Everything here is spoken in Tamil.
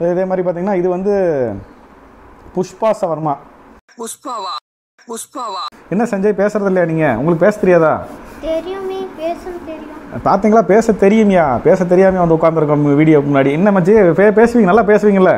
இதே மாதிரி பார்த்தீங்கன்னா இது வந்து புஷ்பா சவர்மா. புஷ்பாவா? புஷ்பாவா? என்ன சஞ்சய் பேசுறது இல்லையா நீங்கள் உங்களுக்கு பேச தெரியாதா? தெரியுமே பேசும் தெரியும். பார்த்தீங்களா? பேச தெரியுமியா? பேச தெரியாம வந்து உட்காந்துருக்கோம் வீடியோ முன்னாடி. என்ன மச்சி பே பேசுவீங்க? நல்லா பேசுவீங்கல்ல?